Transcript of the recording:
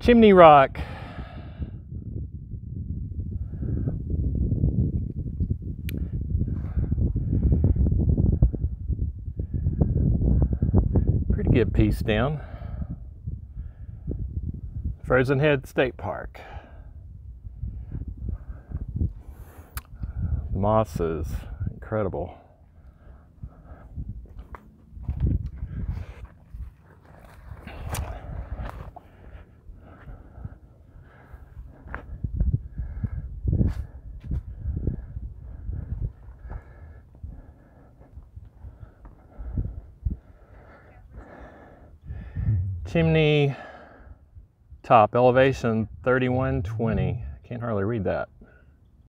Chimney Rock. Pretty good piece down. Frozen Head State Park. moss is incredible. Chimney top elevation 3120. Can't hardly read that.